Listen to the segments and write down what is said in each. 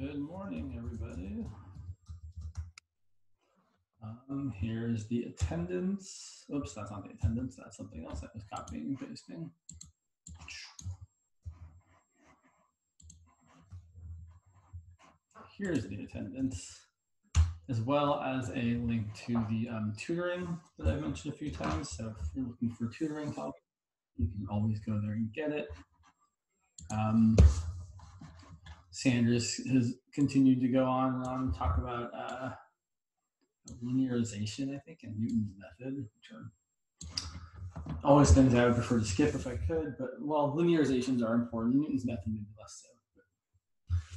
Good morning, everybody. Um, here's the attendance. Oops, that's not the attendance. That's something else I was copying and pasting. Here's the attendance, as well as a link to the um, tutoring that I mentioned a few times. So if you're looking for tutoring help, you can always go there and get it. Um, Sanders has continued to go on and on and talk about uh, linearization, I think, and Newton's method, which are always things I would prefer to skip if I could. But well, linearizations are important. Newton's method maybe less so.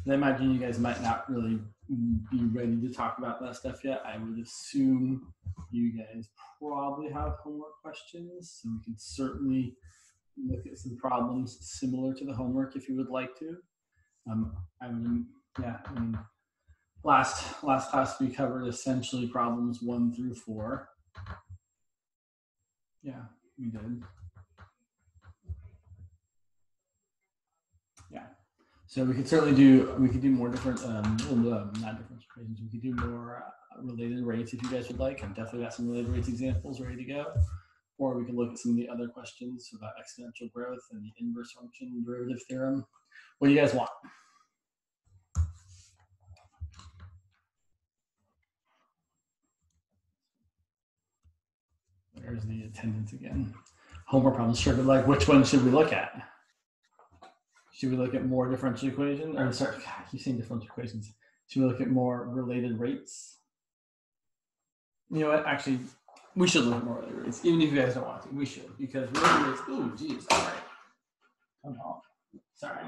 But I imagine you guys might not really be ready to talk about that stuff yet. I would assume you guys probably have homework questions, so we can certainly look at some problems similar to the homework if you would like to. Um, I mean, yeah, I mean, last last class we covered essentially problems one through four. Yeah, we did. Yeah, so we could certainly do we could do more different, um, not different equations. We could do more uh, related rates if you guys would like. I've definitely got some related rates examples ready to go. Or we can look at some of the other questions about exponential growth and the inverse function derivative theorem. What do you guys want? There's the attendance again. Homework problems, sure, but like which one should we look at? Should we look at more differential equations? Or sorry, God, keep saying differential equations. Should we look at more related rates? You know what? Actually, we should look at more related rates, even if you guys don't want to. We should because related rates. Ooh, geez, all right. Come on. Sorry.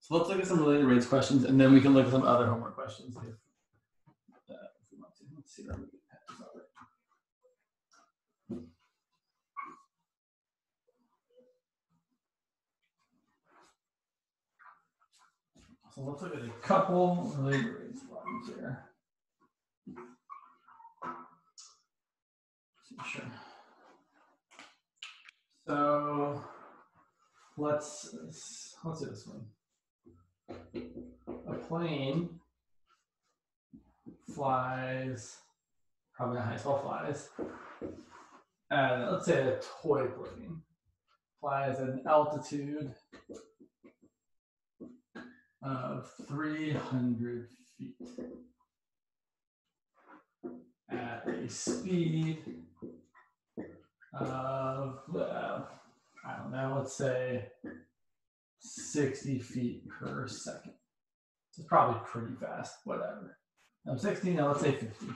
So let's look at some related rates questions, and then we can look at some other homework questions if, uh, if we want to. Let's see where we get past So let's look at a couple related rates problems here. Sure. So let's let's do this one. A plane flies, probably not high school flies, and let's say a toy plane flies at an altitude of 300 feet at a speed of, uh, I don't know, let's say 60 feet per second. It's probably pretty fast, whatever. I'm 60, now let's say 50.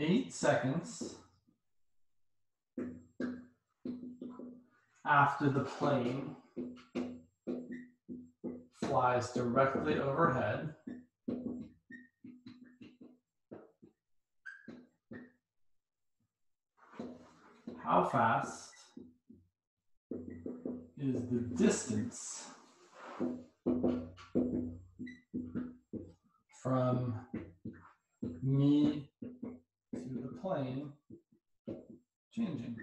Eight seconds after the plane flies directly overhead. How fast is the distance from me to the plane changing?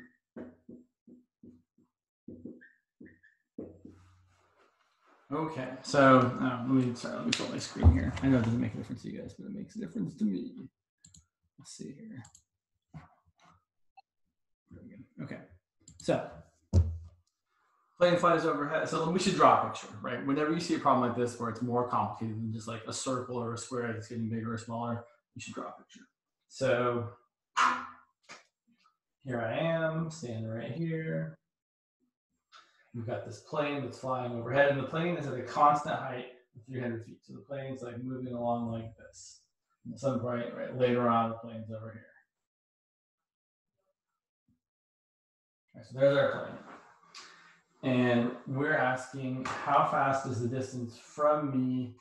Okay, so um, let me sorry, let me put my screen here. I know it doesn't make a difference to you guys, but it makes a difference to me. Let's see here. Okay, so plane flies overhead. So we should draw a picture, right? Whenever you see a problem like this where it's more complicated than just like a circle or a square that's getting bigger or smaller, you should draw a picture. So here I am, standing right here. We've got this plane that's flying overhead, and the plane is at a constant height of 300 feet. So the plane's like moving along like this. And at some point, right later on, the plane's over here. So there's our plane. And we're asking how fast is the distance from me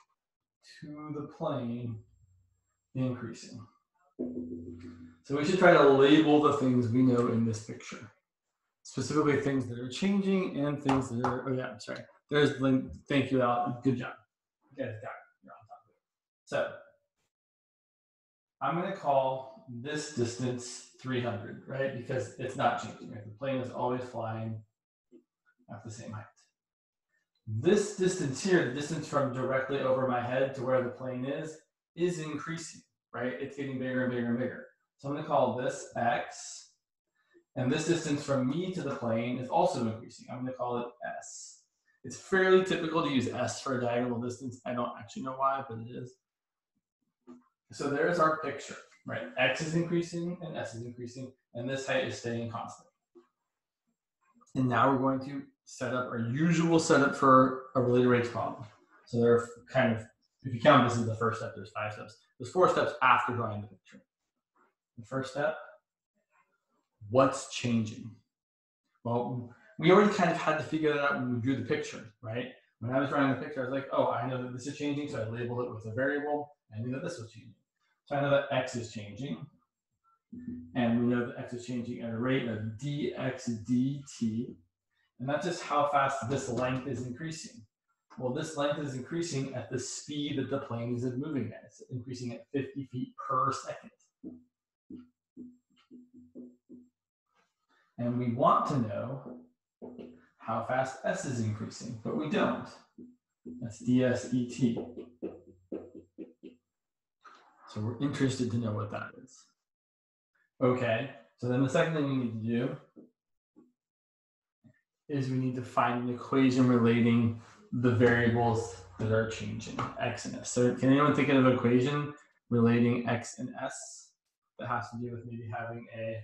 to the plane increasing? So we should try to label the things we know in this picture specifically things that are changing and things that are, oh yeah, I'm sorry. There's link. Thank you, Al. Good job. You got it. You're on top of it. So I'm going to call this distance 300, right? Because it's not changing, right? The plane is always flying at the same height. This distance here, the distance from directly over my head to where the plane is, is increasing, right? It's getting bigger and bigger and bigger. So I'm gonna call this x, and this distance from me to the plane is also increasing. I'm gonna call it s. It's fairly typical to use s for a diagonal distance. I don't actually know why, but it is. So there's our picture, right? X is increasing and S is increasing, and this height is staying constant. And now we're going to set up our usual setup for a related rates problem. So there are kind of, if you count this as the first step, there's five steps. There's four steps after drawing the picture. The first step, what's changing? Well, we already kind of had to figure that out when we drew the picture, right? When I was drawing the picture, I was like, oh, I know that this is changing, so I labeled it with a variable. I knew that this was changing. So I know that x is changing. And we know that x is changing at a rate of dx dt. And that's just how fast this length is increasing. Well, this length is increasing at the speed that the plane is moving at. It's increasing at 50 feet per second. And we want to know how fast s is increasing, but we don't. That's ds dt. So we're interested to know what that is. Okay, so then the second thing we need to do is we need to find an equation relating the variables that are changing, x and s. So can anyone think of an equation relating x and s that has to do with maybe having a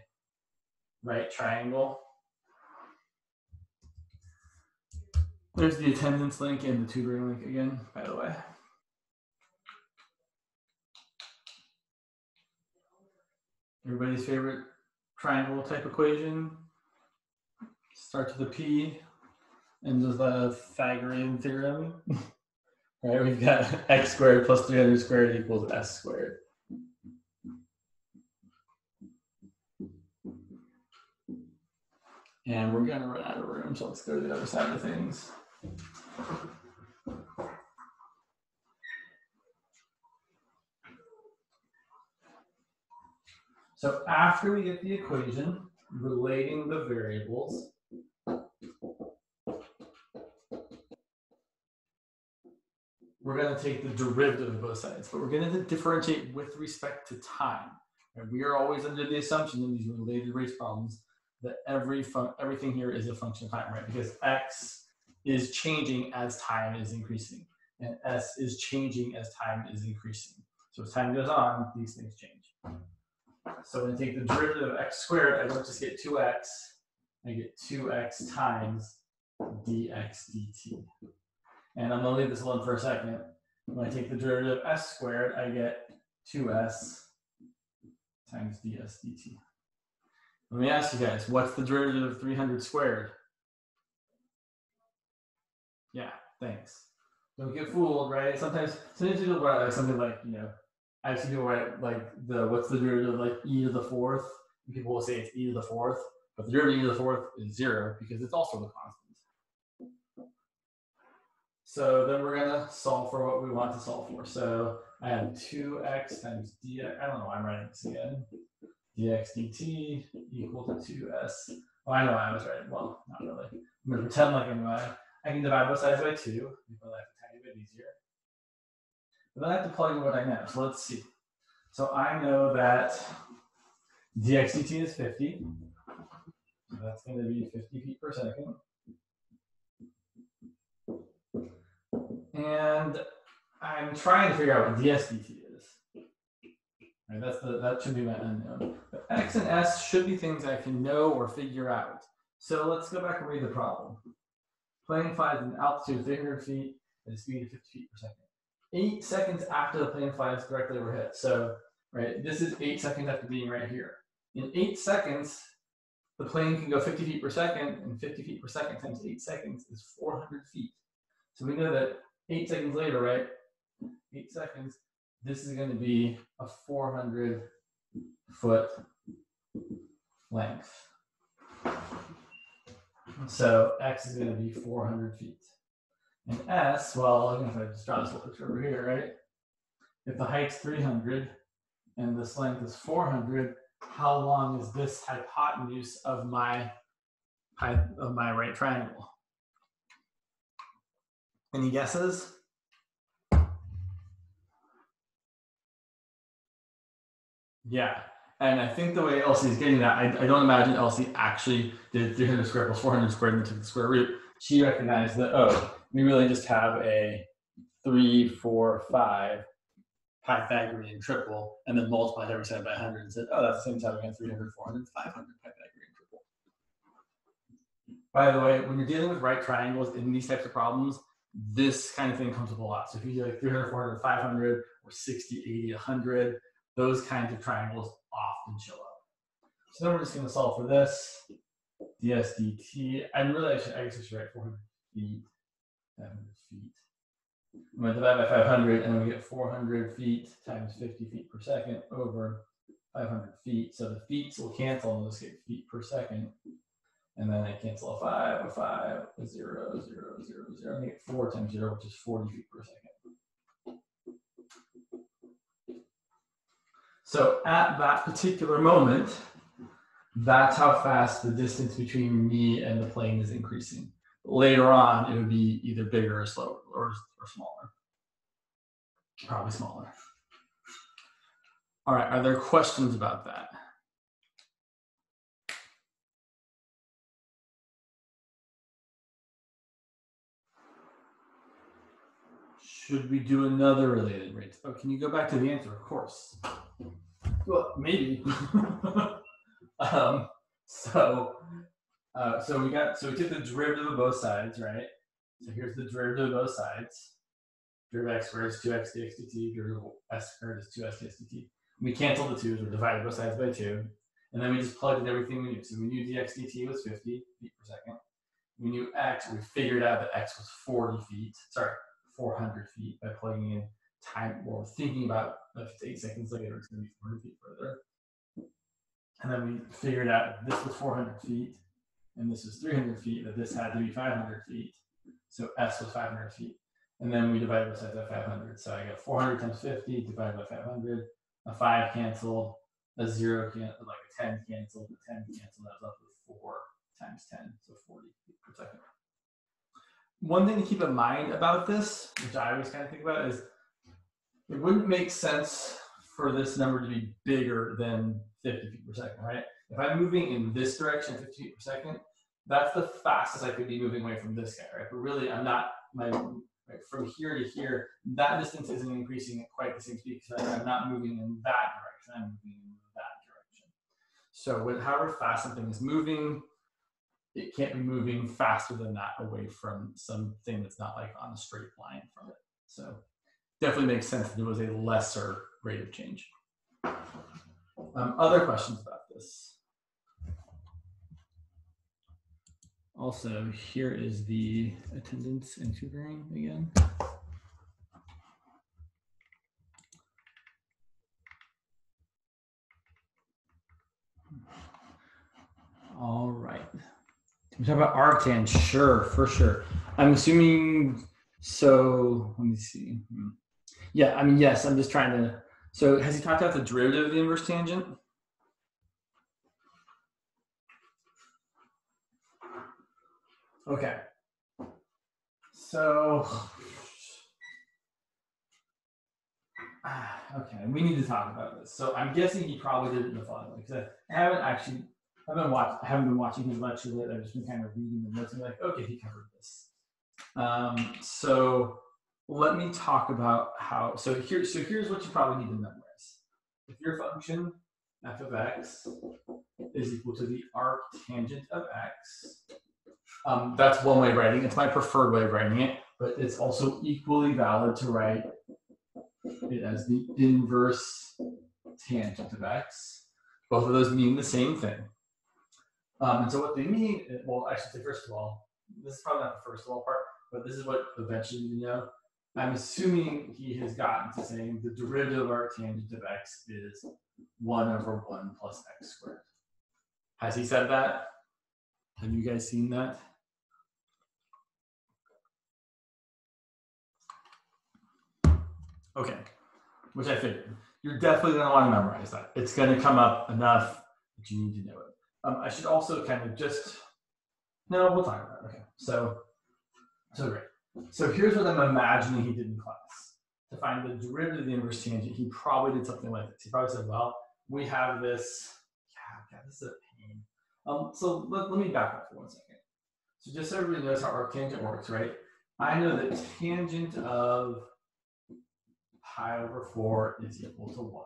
right triangle? There's the attendance link and the tutoring link again, by the way. Everybody's favorite triangle type equation. Starts with a P and does the Pythagorean theorem. right, we've got x squared plus 300 squared equals s squared. And we're gonna run out of room, so let's go to the other side of things. So after we get the equation relating the variables, we're going to take the derivative of both sides, but we're going to differentiate with respect to time. And we are always under the assumption in these related rates problems that every everything here is a function of time, right? Because x is changing as time is increasing, and s is changing as time is increasing. So as time goes on, these things change. So when I take the derivative of x squared, I don't just get 2x, I get 2x times dx dt. And I'm to leave this alone for a second. When I take the derivative of s squared, I get 2s times ds dt. Let me ask you guys, what's the derivative of 300 squared? Yeah, thanks. Don't get fooled, right? Sometimes, sometimes people write like something like, you know, I see people write like the what's the derivative of like e to the fourth. And people will say it's e to the fourth, but the derivative of e to the fourth is zero because it's also a constant. So then we're gonna solve for what we want to solve for. So I have 2x times dx, I don't know why I'm writing this again. Dx dt equal to 2s. Well, I know I was right. Well, not really. I'm gonna pretend like I'm right. I can divide both sides by two, make my life a tiny bit easier. But then I have to plug in what I know. So let's see. So I know that dx dt is 50. So that's going to be 50 feet per second. And I'm trying to figure out what ds dt is. Right, that's the, that should be my unknown. But x and s should be things I can know or figure out. So let's go back and read the problem. Plane flies at an altitude of 300 feet at a speed of 50 feet per second eight seconds after the plane flies directly overhead. So, right, this is eight seconds after being right here. In eight seconds, the plane can go 50 feet per second, and 50 feet per second times eight seconds is 400 feet. So we know that eight seconds later, right, eight seconds, this is going to be a 400 foot length. So x is going to be 400 feet. And S, well, if I just draw this little picture over here, right? If the height's 300 and this length is 400, how long is this hypotenuse of my of my right triangle? Any guesses? Yeah, and I think the way Elsie is getting that, I, I don't imagine Elsie actually did 300 squared plus 400 squared and took the square root. She recognized that, oh, we really just have a three, four, five Pythagorean triple, and then multiplied every side by 100 and said, oh, that's the same time again, 300, 400, 500 Pythagorean triple. By the way, when you're dealing with right triangles in these types of problems, this kind of thing comes up a lot. So if you do like 300, 400, 500, or 60, 80, 100, those kinds of triangles often show up. So then we're just going to solve for this. ds dt. Really, I, should, I guess I should write 400 feet, 700 feet. I'm going to divide by 500, and then we get 400 feet times 50 feet per second over 500 feet. So the feet will cancel, and we'll just get feet per second. And then I cancel a 5, a 5, a 0, 0, 0, 0. And I get 4 times 0, which is 40 feet per second. So at that particular moment, that's how fast the distance between me and the plane is increasing. Later on, it would be either bigger or slower or, or smaller. Probably smaller. All right, are there questions about that? Should we do another related rate? Oh, can you go back to the answer? Of course. Well, maybe. um, so, uh, so we got so we took the derivative of both sides, right? So here's the derivative of both sides. Derivative x squared is 2x dx dt. Derivative s squared is 2s dx dt. We canceled the 2's. We divided both sides by 2. And then we just plugged in everything we knew. So we knew dx dt was 50 feet per second. We knew x. We figured out that x was 40 feet. Sorry, 400 feet by plugging in time or thinking about if eight seconds later, it's going to be 400 feet further. And then we figured out this was 400 feet and this was 300 feet, that this had to be 500 feet. So S was 500 feet. And then we divided both sides by 500. So I got 400 times 50 divided by 500. A 5 canceled, a 0 canceled, like a 10 canceled, a 10 canceled. That was left with 4 times 10, so 40 feet per second. One thing to keep in mind about this, which I always kind of think about, is it wouldn't make sense for this number to be bigger than 50 feet per second, right? If I'm moving in this direction, 50 feet per second, that's the fastest I could be moving away from this guy, right? But really, I'm not my right, from here to here. That distance isn't increasing at quite the same speed because I'm not moving in that direction. I'm moving in that direction. So, with however fast something is moving, it can't be moving faster than that away from something that's not like on a straight line from it. So definitely makes sense that it was a lesser rate of change. Um, other questions about this? Also, here is the attendance and tutoring again. All right. We talk about arctan, sure, for sure. I'm assuming so. Let me see. Yeah, I mean, yes, I'm just trying to. So has he talked about the derivative of the inverse tangent? Okay. So, okay, we need to talk about this. So I'm guessing he probably did it in the following because I haven't actually, I haven't watched, I haven't been watching his lecture lately. I've just been kind of reading the notes and like, okay, he covered this. Um, so let me talk about how, so here, so here's what you probably need to memorize. If your function f of x is equal to the arc tangent of x, um, that's one way of writing. It. It's my preferred way of writing it, but it's also equally valid to write it as the inverse tangent of x. Both of those mean the same thing. Um, and so what they mean, well, I should say, first of all, this is probably not the first of all part, but this is what eventually you know. I'm assuming he has gotten to saying the derivative of arc tangent of x is 1 over 1 plus x squared. Has he said that? Have you guys seen that? Okay, which I figured. you're definitely going to want to memorize that. It's going to come up enough that you need to know it. Um, I should also kind of just, no, we'll talk about it. Okay, so, so great. So here's what I'm imagining he did in class. To find the derivative of the inverse tangent, he probably did something like this. He probably said, well, we have this, yeah, God, this is a pain. Um, so let, let me back up for one second. So just so everybody knows how arctangent works, right? I know that tangent of pi over 4 is equal to 1.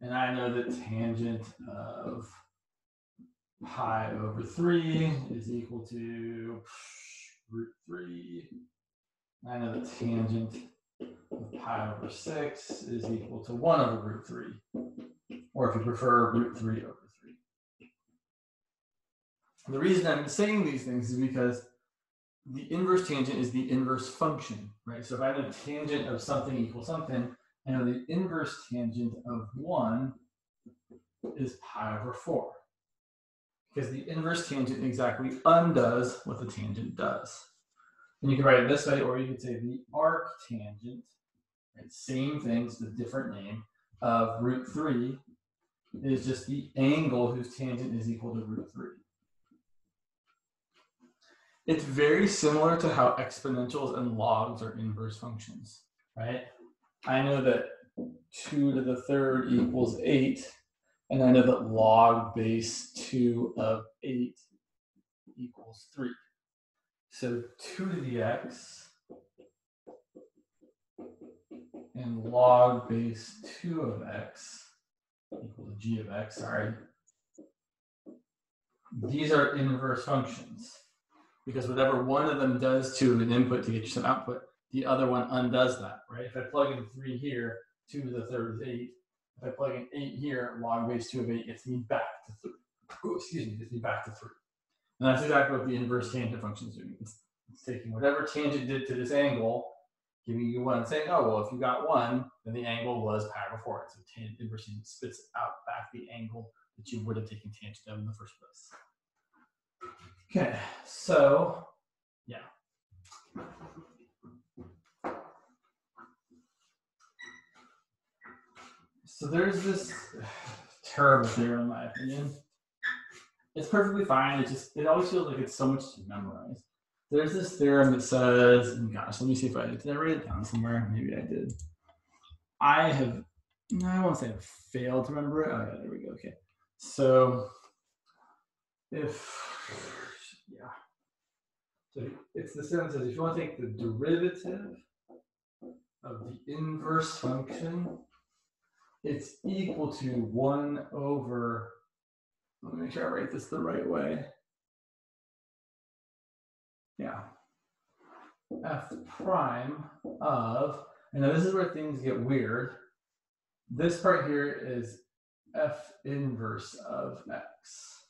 And I know that tangent of pi over 3 is equal to root 3. I know that tangent of pi over 6 is equal to 1 over root 3. Or if you prefer, root 3 over 3. The reason I'm saying these things is because the inverse tangent is the inverse function, right? So if I have a tangent of something equals something, I know the inverse tangent of 1 is pi over 4. Because the inverse tangent exactly undoes what the tangent does. And you can write it this way, or you could say the arc tangent, right? same thing, just a different name, of root 3 is just the angle whose tangent is equal to root 3. It's very similar to how exponentials and logs are inverse functions, right? I know that 2 to the third equals 8, and I know that log base 2 of 8 equals 3. So 2 to the x and log base 2 of x equal to g of x, sorry. These are inverse functions because whatever one of them does to an input to get you some output, the other one undoes that, right? If I plug in three here, two to the third is eight. If I plug in eight here, log base two of eight gets me back to three. Oh, excuse me, gets me back to three. And that's exactly what the inverse tangent function is doing. It's, it's taking whatever tangent did to this angle, giving you one, saying, oh, well, if you got one, then the angle was pi over four. So tangent inverse tangent spits out back the angle that you would have taken tangent of in the first place. Okay, so yeah. So there's this terrible theorem, in my opinion. It's perfectly fine. It just it always feels like it's so much to memorize. There's this theorem that says, oh gosh, let me see if I did I write it down somewhere? Maybe I did. I have no, I won't say I failed to remember it. Oh yeah, there we go. Okay. So if yeah. So it's the sentence says if you want to take the derivative of the inverse function, it's equal to 1 over, let me make sure I write this the right way. Yeah. f prime of, and now this is where things get weird. This part here is f inverse of x.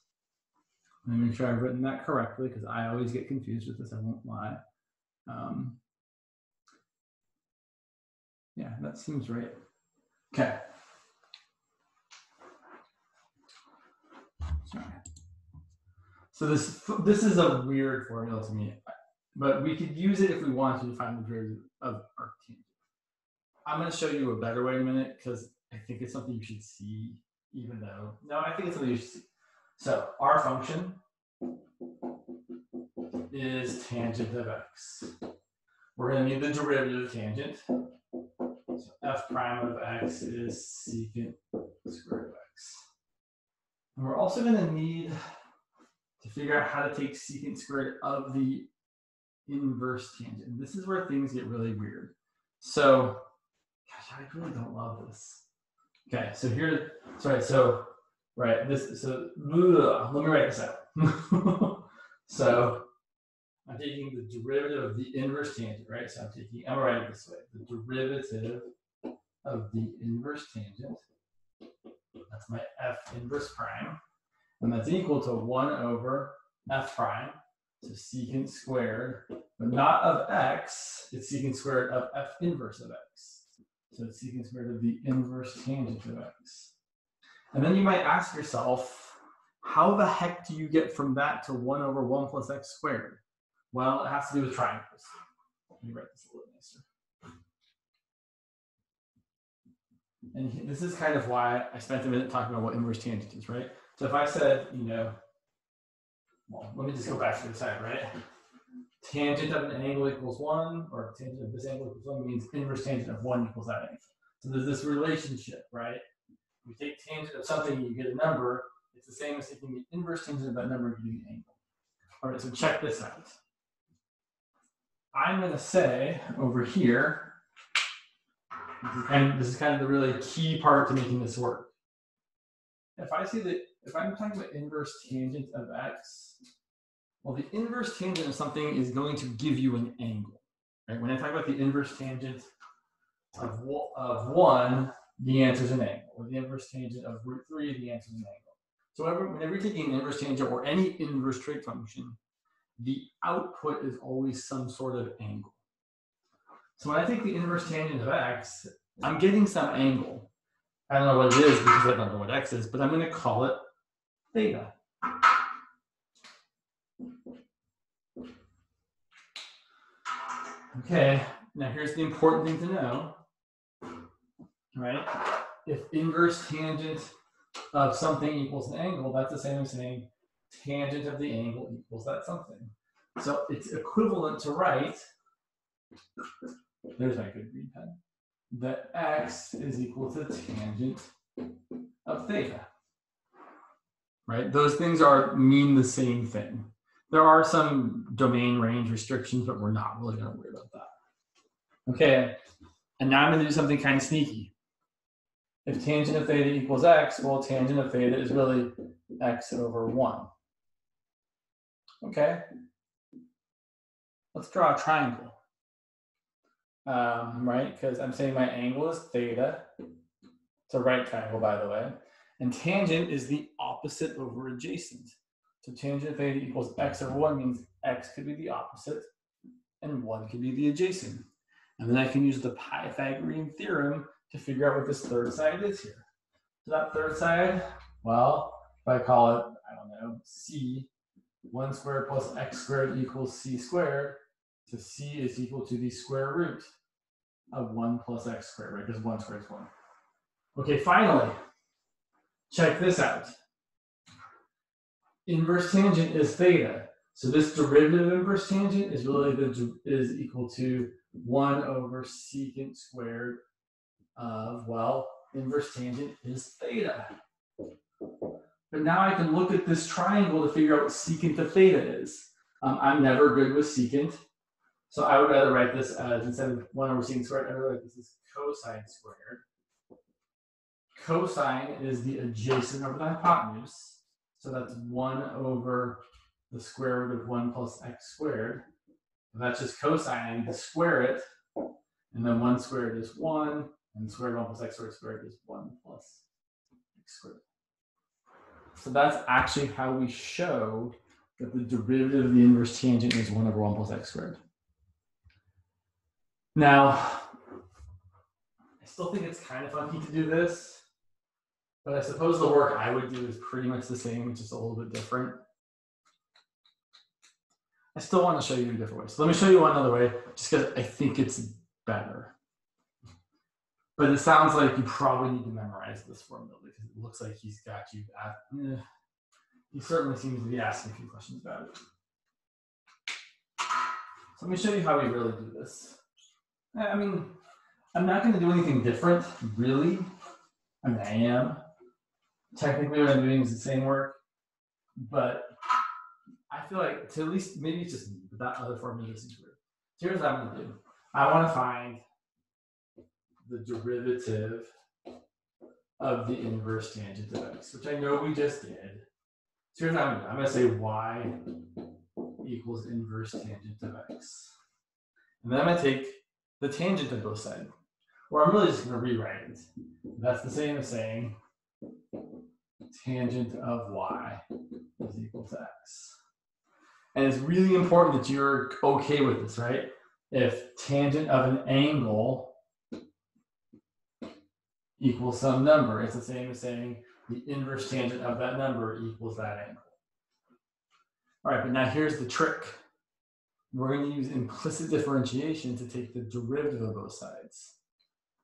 Let me make sure I've written that correctly because I always get confused with this. I won't lie. Um, yeah, that seems right. Okay. Sorry. So this this is a weird formula to me, but we could use it if we wanted to find the derivative of arctangent. I'm going to show you a better way in a minute because I think it's something you should see, even though no, I think it's something you should see. So our function is tangent of x. We're going to need the derivative of tangent. So f prime of x is secant squared of x. And we're also going to need to figure out how to take secant squared of the inverse tangent. This is where things get really weird. So, gosh, I really don't love this. Okay, so here, sorry, so right? This so ugh, let me write this out. so I'm taking the derivative of the inverse tangent, right? So I'm taking I'm writing this way: the derivative of the inverse tangent. That's my f inverse prime, and that's equal to one over f prime. So secant squared, but not of x. It's secant squared of f inverse of x. So it's secant squared of the inverse tangent of x. And then you might ask yourself, how the heck do you get from that to 1 over 1 plus x squared? Well, it has to do with triangles. Let me write this a little nicer. And this is kind of why I spent a minute talking about what inverse tangent is, right? So if I said, you know, well, let me just go back to the side, right? Tangent of an angle equals one, or tangent of this angle equals one means inverse tangent of one equals that angle. So there's this relationship, right? You take tangent of something, you get a number. It's the same as taking the inverse tangent of that number and getting the angle. All right, so check this out. I'm going to say over here, this is, kind of, this is kind of the really key part to making this work. If I see that, if I'm talking about inverse tangent of x, well, the inverse tangent of something is going to give you an angle. Right? When I talk about the inverse tangent of, of 1, the answer is an angle. Or the inverse tangent of root 3, the answer is an angle. So whenever, whenever you're taking an inverse tangent or any inverse trig function, the output is always some sort of angle. So when I take the inverse tangent of x, I'm getting some angle. I don't know what it is because I don't know what x is, but I'm going to call it theta. Okay, now here's the important thing to know, right? If inverse tangent of something equals an angle, that's the same as saying tangent of the angle equals that something. So it's equivalent to write, there's my good green pen, that x is equal to tangent of theta. Right? Those things are mean the same thing. There are some domain range restrictions, but we're not really going to worry about that. Okay, and now I'm going to do something kind of sneaky. If tangent of theta equals x, well, tangent of theta is really x over 1. Okay, let's draw a triangle. Um, right, because I'm saying my angle is theta. It's a right triangle, by the way. And tangent is the opposite over adjacent. So tangent of theta equals x over 1 means x could be the opposite and 1 could be the adjacent. And then I can use the Pythagorean theorem to figure out what this third side is here. So that third side, well, if I call it, I don't know, c, 1 squared plus x squared equals c squared, so c is equal to the square root of 1 plus x squared, right? Because 1 squared is 1. Okay, finally, check this out inverse tangent is theta. So this derivative of inverse tangent is really the, is equal to 1 over secant squared of, well, inverse tangent is theta. But now I can look at this triangle to figure out what secant of theta is. Um, I'm never good with secant. So I would rather write this as, instead of 1 over secant squared, I would write this as cosine squared. Cosine is the adjacent over the hypotenuse. So that's 1 over the square root of 1 plus x squared. that's just cosine. To square it. And then 1 squared is 1. And square root of 1 plus x squared squared is 1 plus x squared. So that's actually how we show that the derivative of the inverse tangent is 1 over 1 plus x squared. Now, I still think it's kind of funky to do this. But I suppose the work I would do is pretty much the same, just a little bit different. I still want to show you in different ways. So let me show you one other way, just because I think it's better. But it sounds like you probably need to memorize this formula because it looks like he's got you at, eh, he certainly seems to be asking a few questions about it. So let me show you how we really do this. I mean, I'm not going to do anything different, really. I mean, I am technically what I'm doing is the same work, but I feel like to at least maybe it's just that other formula is weird. So here's what I'm gonna do. I want to find the derivative of the inverse tangent of x, which I know we just did. So here's what I'm gonna do. I'm gonna say y equals inverse tangent of x. And then I'm gonna take the tangent of both sides. Or I'm really just gonna rewrite it. That's the same as saying tangent of y is equal to x. And it's really important that you're okay with this, right? If tangent of an angle equals some number, it's the same as saying the inverse tangent of that number equals that angle. All right, but now here's the trick. We're going to use implicit differentiation to take the derivative of both sides.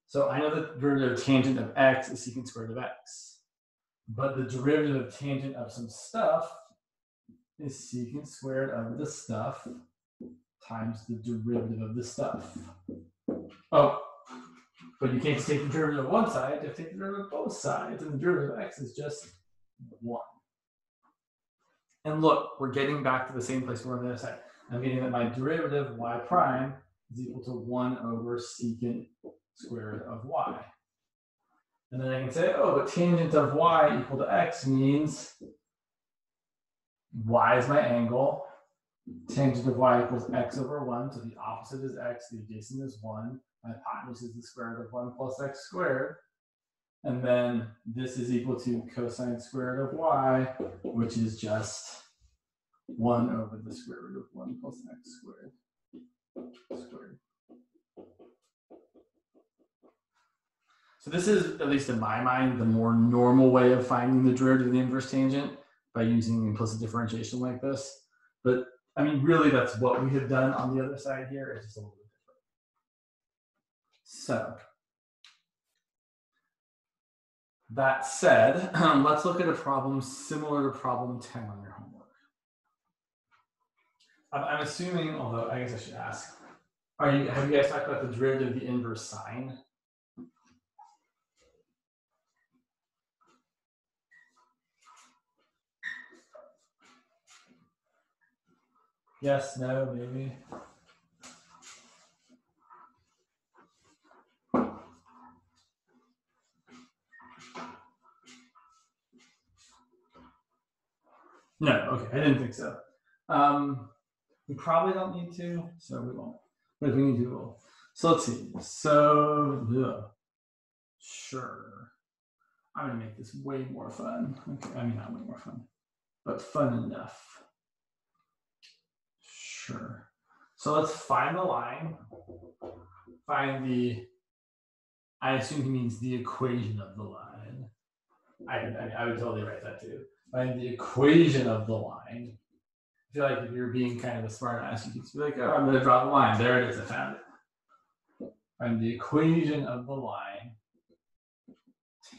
So I know that the derivative of tangent of x is secant squared of x. But the derivative of tangent of some stuff is secant squared of the stuff times the derivative of the stuff. Oh, but you can't just take the derivative of one side, you have to take the derivative of both sides, and the derivative of x is just 1. And look, we're getting back to the same place we're on the other side. I'm getting that my derivative y prime is equal to 1 over secant squared of y. And then I can say, oh, but tangent of y equal to x means y is my angle. Tangent of y equals x over 1. So the opposite is x, the adjacent is 1. My hypotenuse is the square root of 1 plus x squared. And then this is equal to cosine squared of y, which is just 1 over the square root of 1 plus x squared. squared. So this is, at least in my mind, the more normal way of finding the derivative of the inverse tangent by using implicit differentiation like this. But I mean, really, that's what we have done on the other side here. It's just a little bit different. So that said, let's look at a problem similar to problem 10 on your homework. I'm, I'm assuming, although I guess I should ask, are you, have you guys talked about the derivative of the inverse sine? Yes, no, maybe. No, okay, I didn't think so. Um, we probably don't need to, so we won't. But if we need to, we'll. So let's see. So, yeah. sure. I'm gonna make this way more fun. Okay, I mean not way more fun, but fun enough. Sure. So let's find the line. Find the, I assume he means the equation of the line. I, I, I would totally write that too. Find the equation of the line. I feel like if you're being kind of a smart ass, you could just be like, oh, I'm going to draw the line. There it is. I found it. Find the equation of the line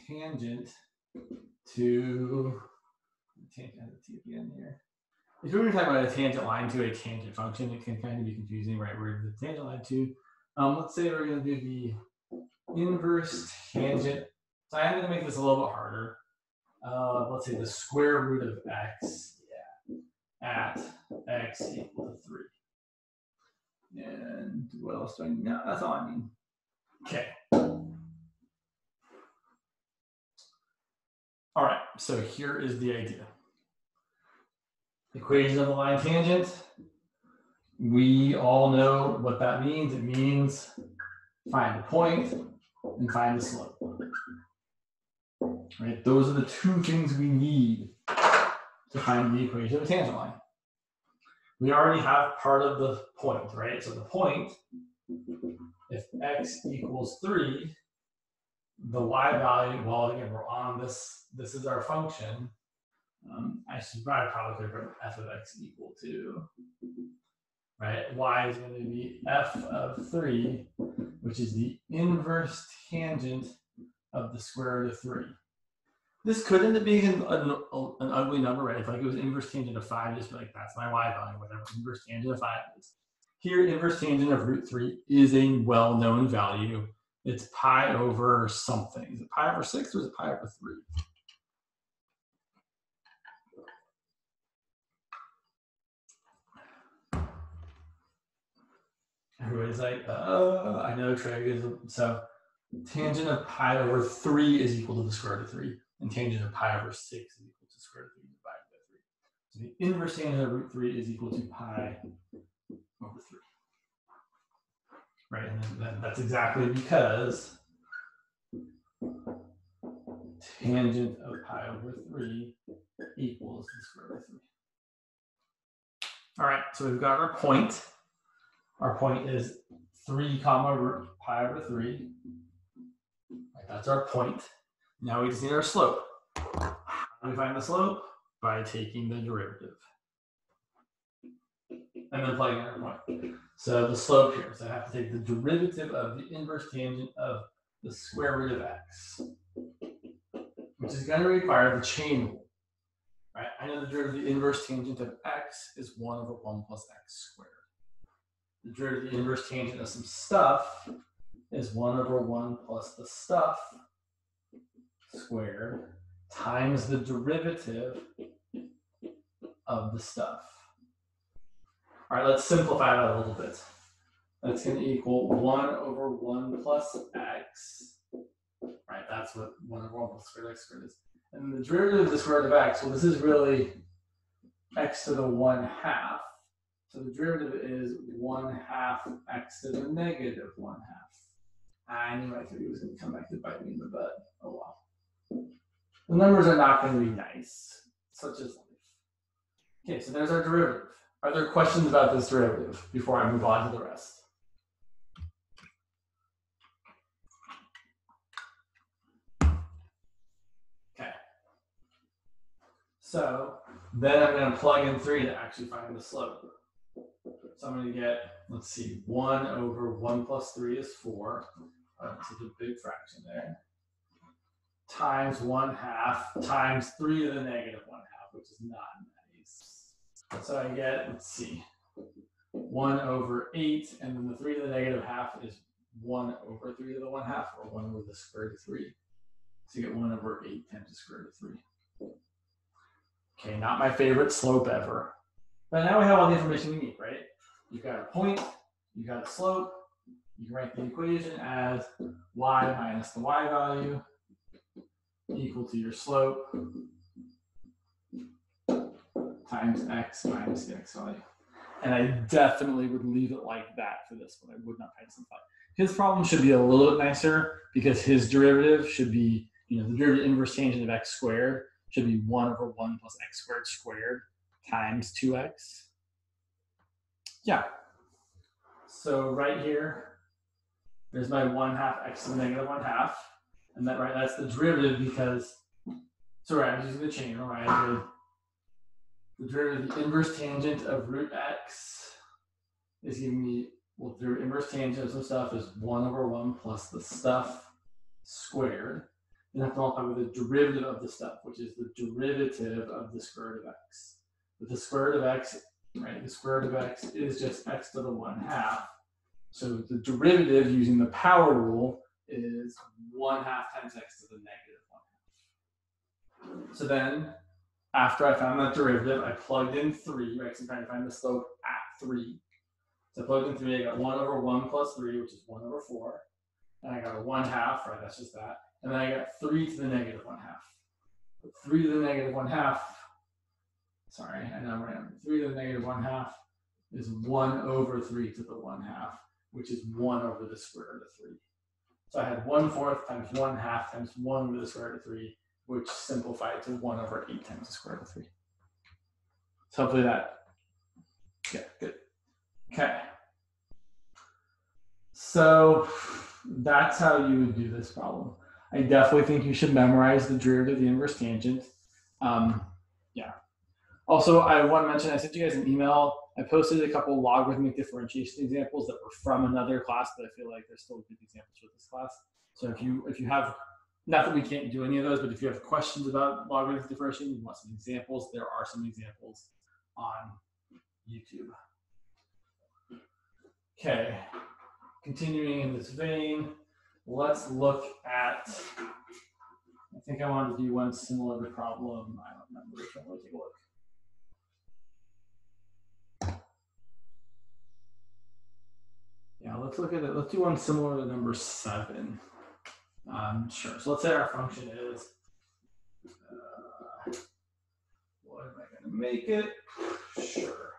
tangent to tangent at the end here if we were talking about a tangent line to a tangent function, it can kind of be confusing, right? Where the tangent line to, um, let's say we're going to do the inverse tangent. So I'm going to make this a little bit harder. Uh, let's say the square root of x yeah, at x equal to 3. And what else do I need? No, that's all I mean. Okay. All right, so here is the idea equation of the line tangent. We all know what that means. It means find the point and find the slope. Right? Those are the two things we need to find the equation of a tangent line. We already have part of the point, right? So the point, if x equals 3, the y value, well, again, we're on this, this is our function. Um, I should probably probably have f of x equal to, right? y is going to be f of 3, which is the inverse tangent of the square root of 3. This could end up being an, an, an, ugly number, right? If like it was inverse tangent of 5, just be like, that's my y value, whatever inverse tangent of 5 is. Here, inverse tangent of root 3 is a well-known value. It's pi over something. Is it pi over 6 or is it pi over 3? Everybody's like, oh, I know trig is so tangent of pi over three is equal to the square root of three, and tangent of pi over six is equal to square root of three divided by three. So the inverse tangent of root three is equal to pi over three. Right, and then that's exactly because tangent of pi over three equals the square root of three. All right, so we've got our point. Our point is 3 comma root pi over 3. Right, that's our point. Now we just need our slope. How do we find the slope? By taking the derivative. And then plugging in our point. So the slope here. So I have to take the derivative of the inverse tangent of the square root of x, which is going to require the chain rule. Right? I know the derivative of the inverse tangent of x is 1 over 1 plus x squared. The derivative of the inverse tangent of some stuff is 1 over 1 plus the stuff squared times the derivative of the stuff. All right, let's simplify that a little bit. That's going to equal 1 over 1 plus x. Right, that's what 1 over 1 plus squared x squared is. And the derivative of the square root of x, well, this is really x to the 1 half. So the derivative is 1 half x to the negative 1 half. Ah, I knew my 3 was going to come back to bite me in the butt. Oh well. The numbers are not going to be nice, such as life. Okay, so there's our derivative. Are there questions about this derivative before I move on to the rest? Okay. So then I'm going to plug in 3 to actually find the slope. So I'm going to get, let's see, 1 over 1 plus 3 is 4. Right, so the big fraction there. Times 1 half times 3 to the negative 1 half, which is not nice. So I get, let's see, 1 over 8, and then the 3 to the negative half is 1 over 3 to the 1 half, or 1 over the square root of 3. So you get 1 over 8 times the square root of 3. Okay, not my favorite slope ever. But now we have all the information we need, right? You've got a point, you've got a slope, you can write the equation as y minus the y value equal to your slope times x minus the x value. And I definitely would leave it like that for this one. I would not to simplify. His problem should be a little bit nicer because his derivative should be, you know, the derivative inverse tangent of x squared should be 1 over 1 plus x squared squared times 2x. Yeah. So right here, there's my 1 half x to the negative 1 half. And that right, that's the derivative because, sorry, I'm using the chain rule, right? The, the derivative, the inverse tangent of root x is giving me, well, the inverse tangent of some stuff is 1 over 1 plus the stuff squared. Then I have to multiply with the derivative of the stuff, which is the derivative of the square root of x. But the square root of x, right, the square root of x is just x to the 1 half. So the derivative using the power rule is 1 half times x to the negative 1 half. So then, after I found that derivative, I plugged in 3, right? So I'm trying to find the slope at 3. So I plugged in 3, I got 1 over 1 plus 3, which is 1 over 4. And I got a 1 half, right? That's just that. And then I got 3 to the negative 1 half. 3 to the negative 1 half, sorry, I know I'm random. 3 to the negative 1 half is 1 over 3 to the 1 half, which is 1 over the square root of 3. So I had 1 fourth times 1 half times 1 over the square root of 3, which simplified to 1 over 8 times the square root of 3. So hopefully that, yeah, good. Okay. So that's how you would do this problem. I definitely think you should memorize the derivative of the inverse tangent. Um, yeah. Also, I want to mention, I sent you guys an email. I posted a couple logarithmic differentiation examples that were from another class, but I feel like they're still good examples for this class. So if you if you have, not that we can't do any of those, but if you have questions about logarithmic differentiation, you want some examples, there are some examples on YouTube. Okay, continuing in this vein, let's look at, I think I wanted to do one similar to problem. I don't remember which one. Let's take a look. Yeah, let's look at it. Let's do one similar to number seven. Um, sure. So let's say our function is, uh, what am I going to make it? Sure.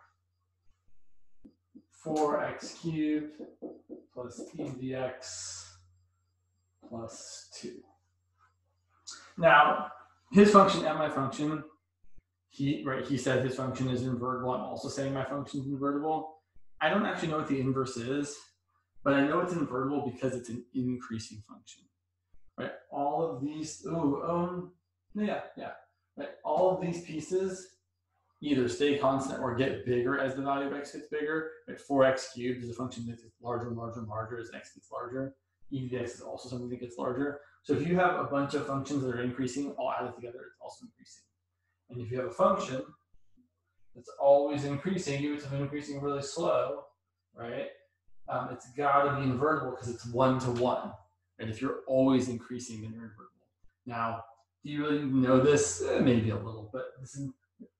4x cubed plus e dx plus 2. Now, his function and my function, he right, he said his function is invertible. I'm also saying my function is invertible. I don't actually know what the inverse is, but I know it's invertible because it's an increasing function. Right? All of these, oh, um, yeah, yeah. Right? All of these pieces either stay constant or get bigger as the value of x gets bigger. Right? 4x cubed is a function that gets larger and larger and larger as x gets larger. e to the x is also something that gets larger. So if you have a bunch of functions that are increasing, all added together, it's also increasing. And if you have a function that's always increasing, even if it's increasing really slow, right? Um, it's got to be invertible because it's one to one. And if you're always increasing, then you're invertible. Now, do you really know this? Eh, maybe a little, but is,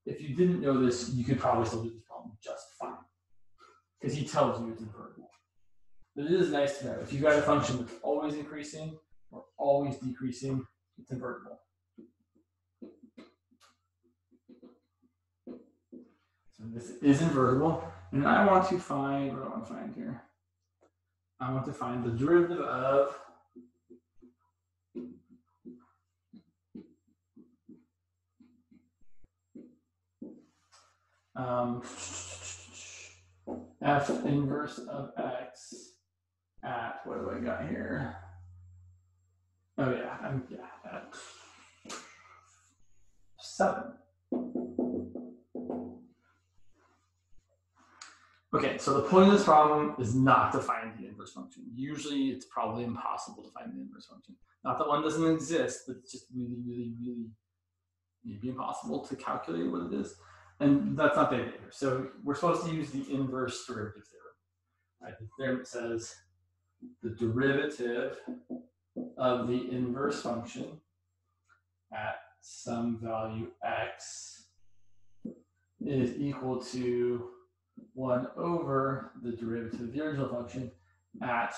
if you didn't know this, you could probably still do this problem just fine because he tells you it's invertible. But it is nice to know if you've got a function that's always increasing or always decreasing, it's invertible. So this is invertible, and I want to find, what do I want to find here? I want to find the derivative of um, f inverse of x at what do I got here? Oh yeah, I'm yeah at seven. Okay, so the point of this problem is not to find the inverse function. Usually it's probably impossible to find the inverse function. Not that one doesn't exist, but it's just really, really, really maybe impossible to calculate what it is. And that's not the idea here. So we're supposed to use the inverse derivative theorem. Right? The theorem says the derivative of the inverse function at some value x is equal to 1 over the derivative of the original function at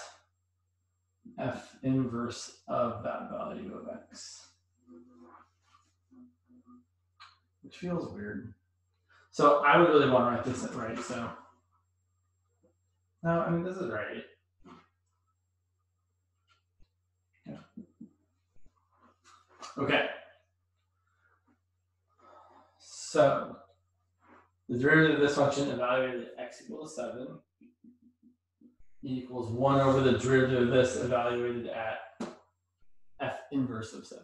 f inverse of that value of x. Which feels weird. So I would really want to write this right. So, no, I mean, this is right. Yeah. Okay. So the derivative of this function evaluated at x equals 7 equals 1 over the derivative of this evaluated at f inverse of 7.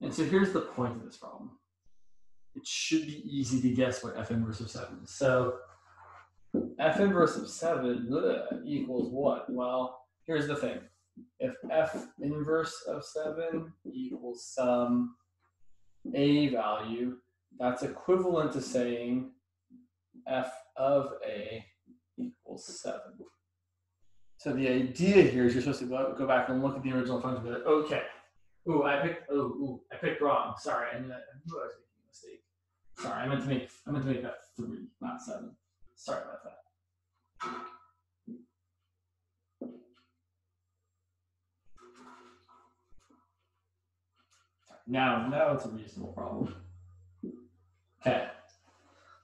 And so here's the point of this problem. It should be easy to guess what f inverse of 7 is. So f inverse of 7 bleh, equals what? Well, here's the thing. If f inverse of 7 equals some a value, that's equivalent to saying f of a equals 7. So the idea here is you're supposed to go, back and look at the original function and be like, okay, ooh, I picked, ooh, ooh, I picked wrong. Sorry, I knew, I knew I was making a mistake. Sorry, I meant to make, I meant to make that 3, not 7. Sorry about that. Now, now it's a reasonable problem. Okay.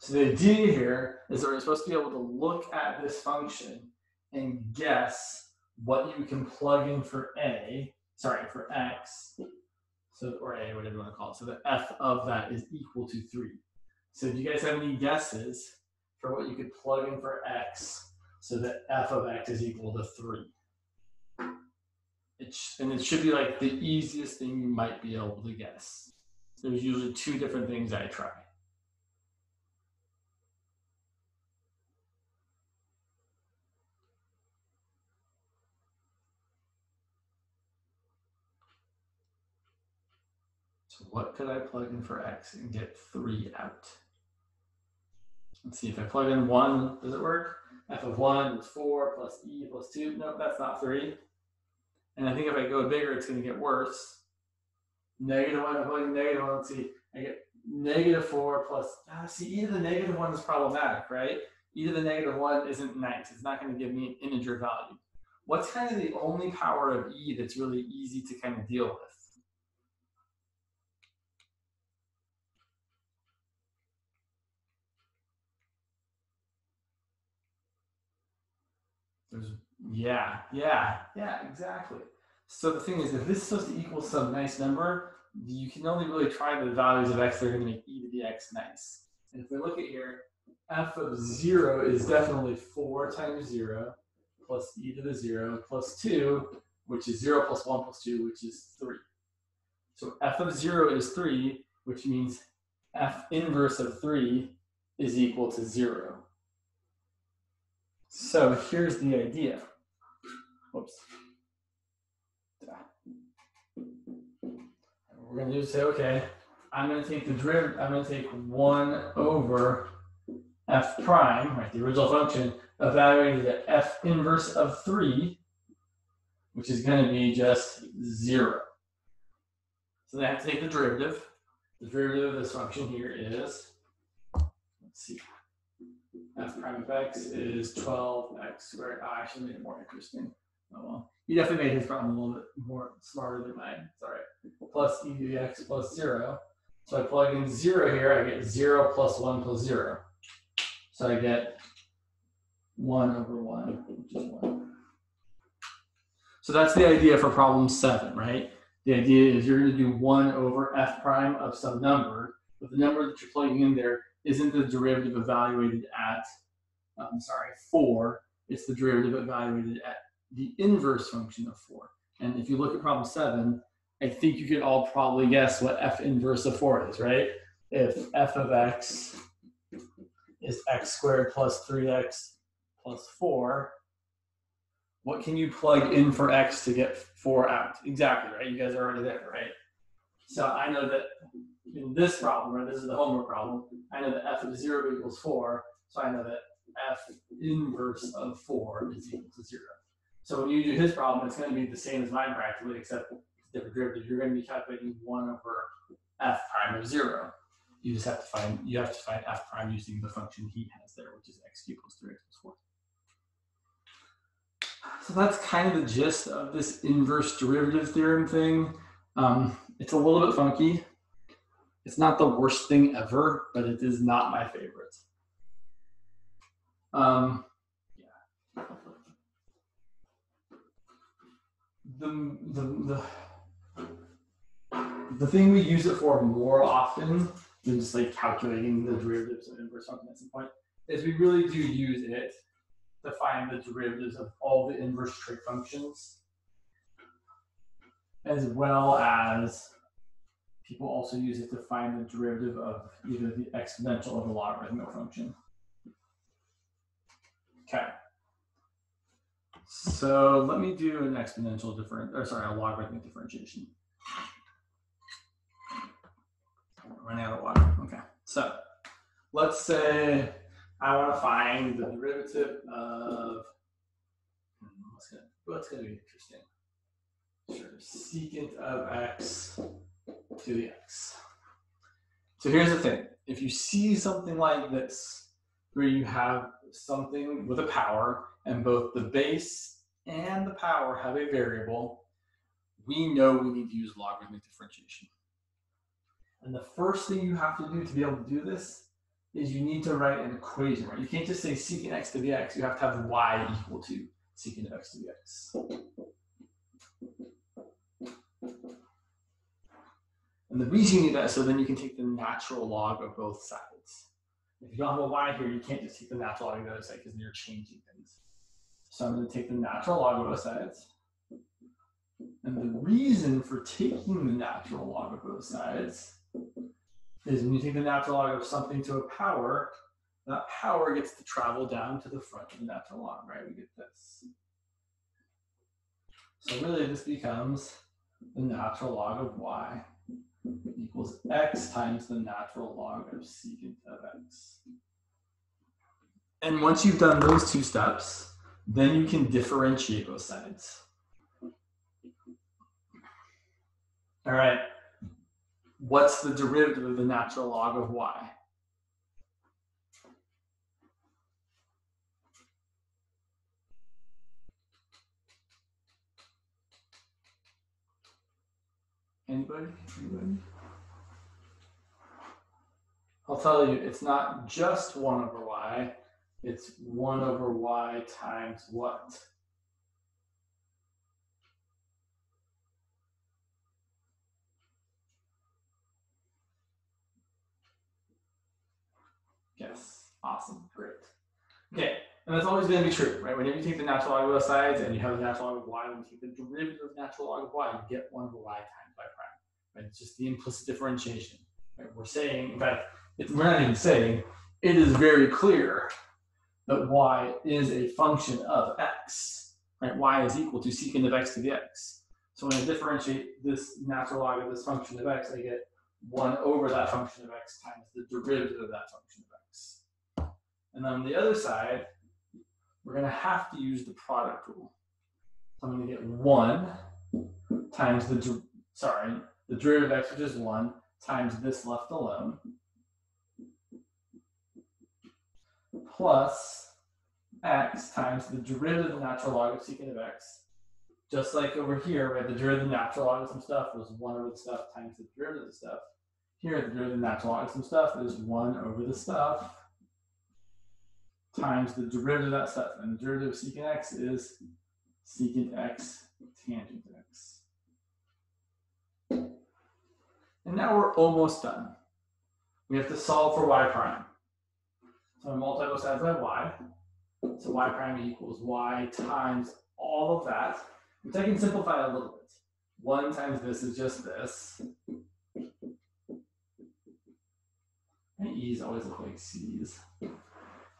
So the idea here is that we're supposed to be able to look at this function and guess what you can plug in for a, sorry, for x, so or a, whatever you want to call it. So the f of that is equal to three. So do you guys have any guesses for what you could plug in for x so that f of x is equal to three? It and it should be like the easiest thing you might be able to guess. There's usually two different things I try. So what could I plug in for x and get 3 out? Let's see, if I plug in 1, does it work? f of 1 is 4 plus e plus 2. No, that's not 3. And I think if I go bigger, it's going to get worse. Negative 1, I'm plugging negative 1. Let's see, I get negative 4 plus, ah, see, e to the negative 1 is problematic, right? e to the negative 1 isn't nice. It's not going to give me an integer value. What's kind of the only power of e that's really easy to kind of deal with? There's, yeah, yeah, yeah, exactly. So the thing is, if this is supposed to equal some nice number, you can only really try the values of x that are going to make e to the x nice. And if we look at here, f of 0 is definitely 4 times 0 plus e to the 0 plus 2, which is 0 plus 1 plus 2, which is 3. So f of 0 is 3, which means f inverse of 3 is equal to 0. So here's the idea. Whoops. We're going to do say, okay, I'm going to take the derivative, I'm going to take 1 over f prime, right, the original function, evaluated at f inverse of 3, which is going to be just 0. So then I have to take the derivative. The derivative of this function here is, let's see, f prime of x is 12x squared. Oh, I actually made it more interesting. Oh well. You definitely made his problem a little bit more smarter than mine. Right. Plus e to the x plus 0. So I plug in 0 here, I get 0 plus 1 plus 0. So I get 1 over 1, which is 1. So that's the idea for problem 7, right? The idea is you're going to do 1 over f prime of some number, but the number that you're plugging in there isn't the derivative evaluated at, uh, I'm sorry, 4. It's the derivative evaluated at the inverse function of 4. And if you look at problem 7, I think you can all probably guess what f inverse of 4 is, right? If f of x is x squared plus 3x plus 4, what can you plug in for x to get 4 out? Exactly, right? You guys are already there, right? So I know that in this problem, right, this is the homework problem, I know that f of 0 equals 4, so I know that f inverse of 4 is equal to 0. So when you do his problem, it's going to be the same as mine practically, except different derivative. You're going to be calculating 1 over f prime of 0. You just have to find you have to find f prime using the function he has there, which is x cubed plus 3x plus 4. So that's kind of the gist of this inverse derivative theorem thing. Um, it's a little bit funky. It's not the worst thing ever, but it is not my favorite. Um, yeah. The, the, the, the thing we use it for more often than just like calculating the derivatives of inverse function at some point is we really do use it to find the derivatives of all the inverse trig functions as well as people also use it to find the derivative of either the exponential or the logarithmic function. Okay. So let me do an exponential different, or sorry, a logarithmic differentiation. Running out of water. Okay. So let's say I want to find the derivative of, hmm, what's going to be interesting? Sure, secant of x to the x. So here's the thing. If you see something like this, where you have something with a power and both the base and the power have a variable, we know we need to use logarithmic differentiation. And the first thing you have to do to be able to do this is you need to write an equation, right? You can't just say secant x to the x. You have to have y equal to secant x to the x. And the reason you need that is so then you can take the natural log of both sides. If you don't have a y here, you can't just take the natural log of the other side because you're changing things. So I'm going to take the natural log of both sides. And the reason for taking the natural log of both sides is when you take the natural log of something to a power, that power gets to travel down to the front of the natural log, right? We get this. So really this becomes the natural log of y equals x times the natural log of secant of x. And once you've done those two steps, then you can differentiate both sides. All right, what's the derivative of the natural log of y? Anybody? Anybody? I'll tell you, it's not just 1 over y, it's 1 over y times what? Yes, awesome, great. Okay, and that's always going to be true, right? Whenever you take the natural log of both sides and you have the natural log of y, when you take the derivative of natural log of y, you get 1 over y times y prime. Right? It's just the implicit differentiation. Right? We're saying, in fact, we're not even saying, it is very clear that y is a function of x. Right? y is equal to secant of x to the x. So when I differentiate this natural log of this function of x, I get 1 over that function of x times the derivative of that function of x. And on the other side, we're going to have to use the product rule. So I'm going to get 1 times the, sorry, the derivative of x, which is 1, times this left alone, plus x times the derivative of the natural log of secant of x. Just like over here, where the derivative of the natural log of some stuff was 1 over the stuff times the derivative of the stuff. Here, the derivative of the natural log of some stuff is 1 over the stuff times the derivative of that stuff. And the derivative of secant x is secant x tangent x. And now we're almost done. We have to solve for y prime. So I multiply both sides by y. So y prime equals y times all of that, which I can simplify a little bit. 1 times this is just this. And e's always look like c's.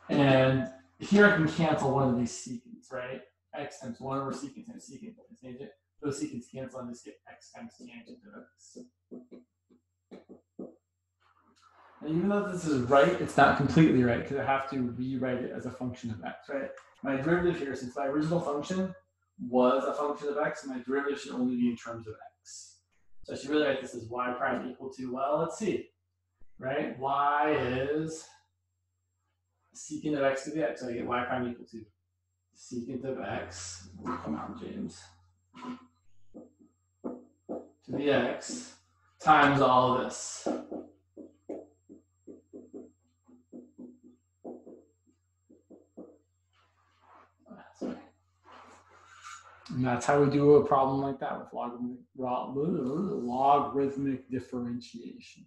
And here I can cancel one of these secants, right? x times 1 over secant times secant times tangent. Those secants cancel and just get x times tangent of x. And even though this is right, it's not completely right because I have to rewrite it as a function of x, right? My derivative here, since my original function was a function of x, my derivative should only be in terms of x. So I should really write this as y prime equal to, well, let's see, right? y is secant of x to the x. So I get y prime equal to secant of x. Come on, James. To the x times all of this. And that's how we do a problem like that with logarithmic, logarithmic differentiation.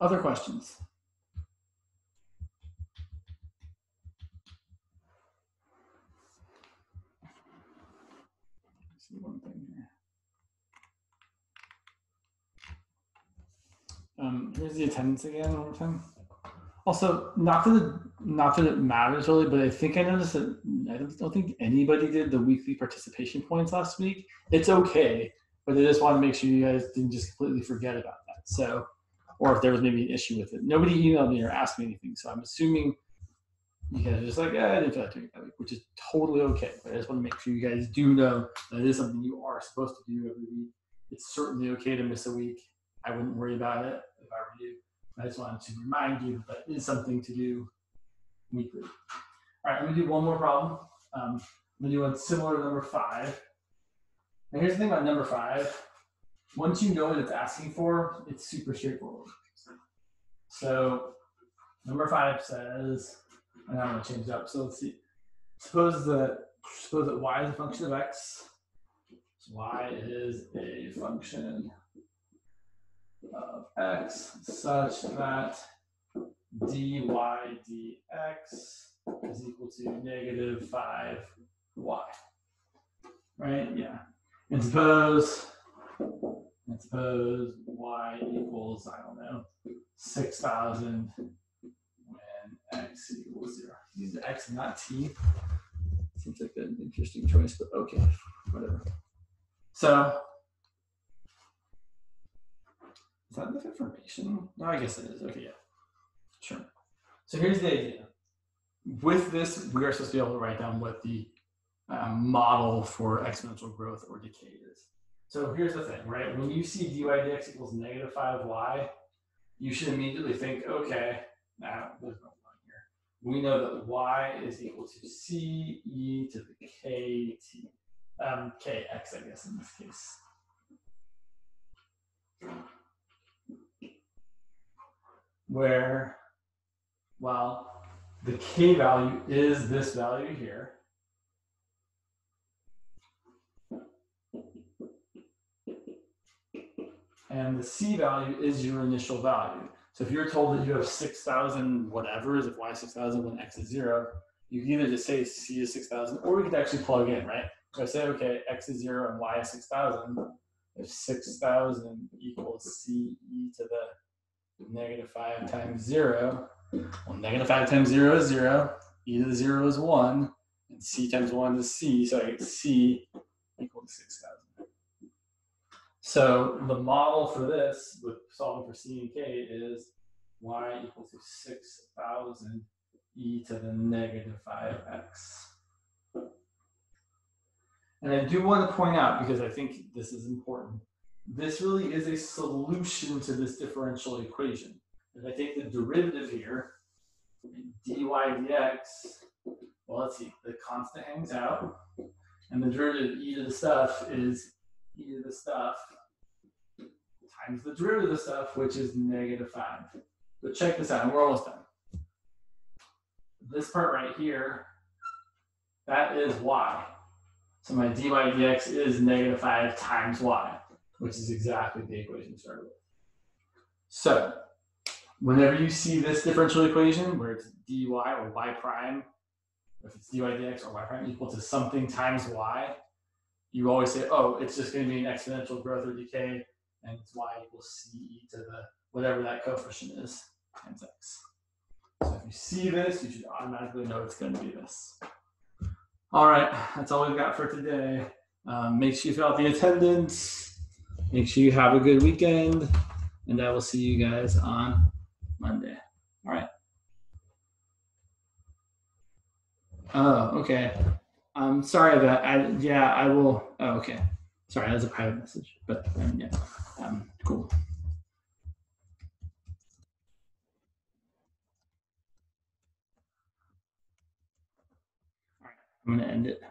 Other questions? See one thing here. Um, here's the attendance again one more time. Also, not that it, not that it matters really, but I think I noticed that I don't, don't think anybody did the weekly participation points last week. It's okay, but I just want to make sure you guys didn't just completely forget about that. So or if there was maybe an issue with it. Nobody emailed me or asked me anything, so I'm assuming you guys are just like, yeah, I didn't feel like doing that week, which is totally okay. But I just want to make sure you guys do know that it is something you are supposed to do every week. It's certainly okay to miss a week. I wouldn't worry about it if I were you. I just wanted to remind you that it is something to do weekly. All right, let me do one more problem. Um, I'm to do one similar to number five. And here's the thing about number five once you know what it's asking for, it's super straightforward. So number five says, and I'm gonna change it up. So let's see. Suppose that suppose that y is a function of x. So y is a function of x such that dy dx is equal to negative 5y. Right? Yeah. And suppose and suppose y equals, I don't know, 6,000 when x equals 0. Use x not t. Seems like an interesting choice, but okay, whatever. So, is that enough information? No, I guess it is. Okay, yeah. Sure. So here's the idea. With this, we are supposed to be able to write down what the um, model for exponential growth or decay is. So here's the thing, right? When you see dy dx equals negative 5y, you should immediately think, okay, now there's no. We know that y is equal to c e to the k t, um, kx, I guess, in this case. Where, well, the k value is this value here. and the C value is your initial value. So if you're told that you have 6,000 whatever, is if Y is 6,000 when X is zero, you can either just say C is 6,000 or we could actually plug in, right? So I say, okay, X is zero and Y is 6,000. If 6,000 equals C e to the negative five times zero, well, negative five times zero is zero, e to the zero is one. And c times 1 is c, so I get c equal to 6,000. So the model for this, with solving for c and k, is y equals to 6,000 e to the negative 5x. And I do want to point out, because I think this is important, this really is a solution to this differential equation. If I take the derivative here, dy dx, well, let's see, the constant hangs out, and the derivative e to the stuff is e to the stuff times the derivative of the stuff, which is negative 5. But check this out, and we're almost done. This part right here, that is y. So my dy dx is negative 5 times y, which is exactly the equation we started with. So whenever you see this differential equation where it's dy or y prime, if it's dy dx or y prime equal to something times y, you always say, oh, it's just going to be an exponential growth or decay, and it's y equals c to the whatever that coefficient is times x. So if you see this, you should automatically know it's going to be this. All right, that's all we've got for today. Um, make sure you fill out the attendance. Make sure you have a good weekend, and I will see you guys on Monday. All right. Oh, okay. I'm sorry about. I, yeah, I will. Oh, okay. Sorry, that was a private message, but um, yeah, um, cool. All right, I'm going to end it.